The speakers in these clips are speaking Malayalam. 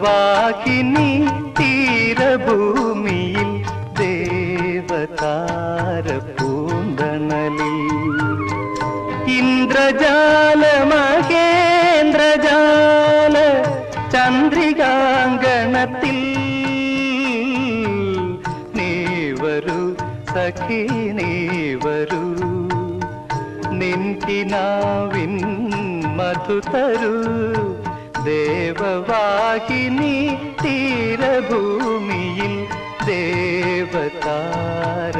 ദേവവാഹിനി തീരഭൂമിയിൽ ദേവതാര പൂന്തണലിൽ ഇന്ദ്രജാല മഹേന്ദ്രജാല ചന്ദ്രികാങ്കണത്തിൽ നീവരു സഖി നീവരു നിൻകിനാവിൻ മധു തരൂ ദേവവാഹിനി തീരഭൂമിയിൽ ദേവതാര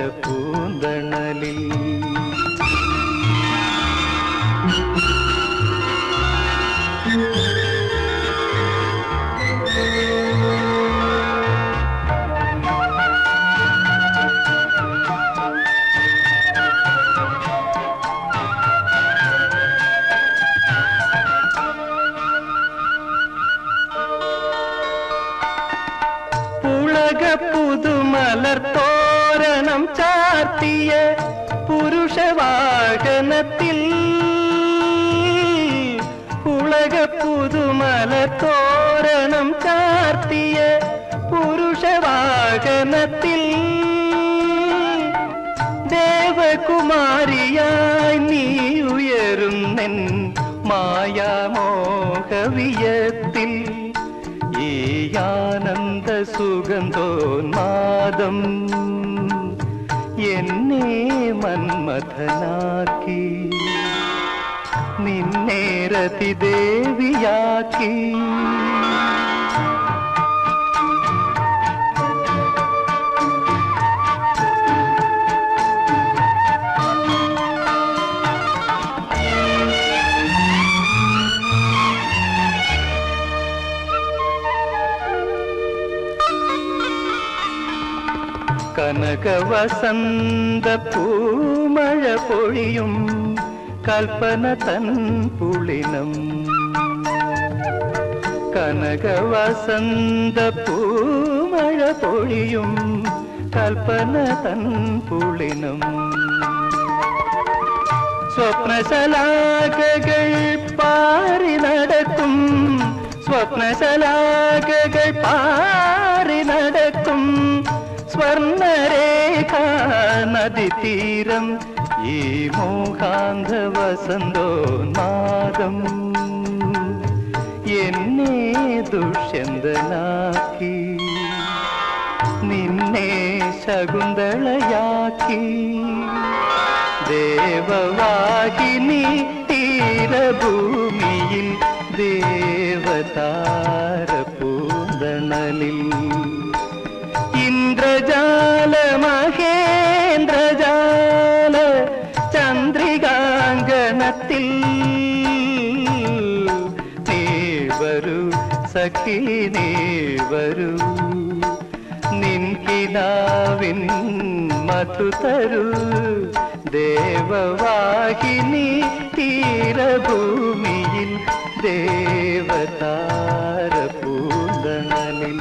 പുളക പുതുമലർ തോരണം ചാർത്തിയ പുരുഷവാഹനത്തിൽ പുളക പുതുമലത്തോരണം ചാർത്തിയ പുരുഷവാഹനത്തിൽ ദേവകുമാരിയായി നീ ഉയരുന്നെൻ ആനന്ദ സുഗന്ധോന്മാദം എന്നെ മന്മഥനാക്കി നിന്നെ രതിദേവിയാക്കി കനകവസന്ത പൂമഴ പൊഴിയും കൽപ്പന തൻ പുളിനം കനകവസന്ത പൂമഴ പൊഴിയും കൽപ്പന തൻ പുളിനം സ്വപ്നശലാകകൾ പാറി നടക്കും. സ്വപ്നശലാകകൾ പാറി നദി തീരം ഈ മോഹാന്ധ വസന്തോന്മാദം എന്നെ ദുഷ്യന്തനാക്കി നിന്നെ ശകുന്തളയാക്കി ദേവവാഹിനി തീരഭൂമിയിൽ ദേവതാര പൂന്തണലിൽ ഇന്ദ്രജാല ചന്ദ്രികാങ്കണത്തിൽ ಸಖಿ ನೀವರು ನಿನ್ಕಿನಾವಿನ್ ಮತುತರು ദേവവാഹിനി തീരഭൂമിയിൽ ദേവതാര പൂന്തണലിൽ